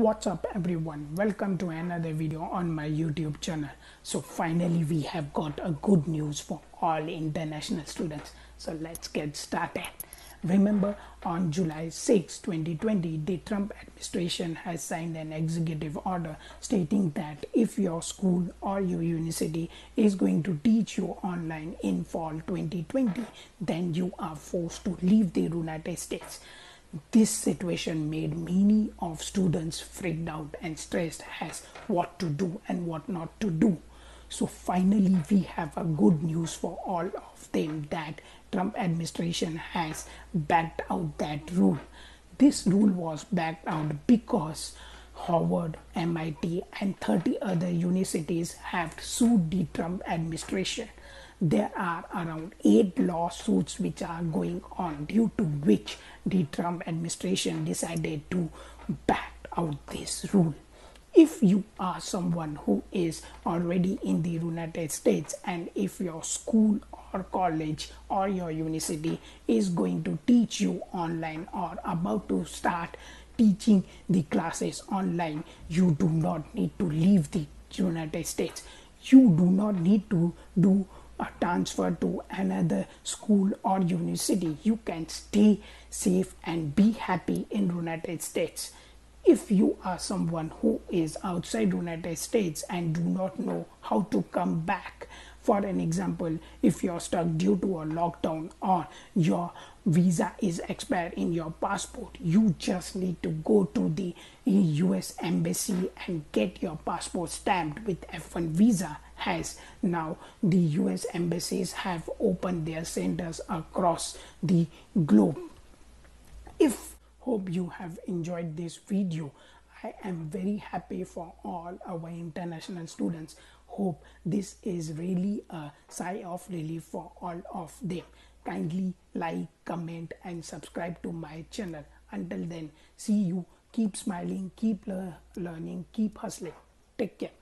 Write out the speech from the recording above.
what's up everyone? Welcome to another video on my youtube channel. So finally we have got a good news for all international students. So let's get started. Remember on july 6 2020 the trump administration has signed an executive order stating that if your school or your university is going to teach you online in fall 2020 then you are forced to leave the united states. This situation made many of students freaked out and stressed as what to do and what not to do. So finally we have a good news for all of them that Trump administration has backed out that rule. This rule was backed out because Harvard, MIT and 30 other universities have sued the Trump administration there are around eight lawsuits which are going on due to which the Trump administration decided to back out this rule. If you are someone who is already in the United States and if your school or college or your university is going to teach you online or about to start teaching the classes online, you do not need to leave the United States. You do not need to do a transfer to another school or university. You can stay safe and be happy in united states. If you are someone who is outside united states and do not know how to come back for an example if you're stuck due to a lockdown or your visa is expired in your passport you just need to go to the US embassy and get your passport stamped with F1 visa as now the US embassies have opened their centers across the globe. If hope you have enjoyed this video. I am very happy for all our international students. Hope this is really a sigh of relief for all of them. Kindly like comment and subscribe to my channel. Until then see you. Keep smiling keep le learning keep hustling. Take care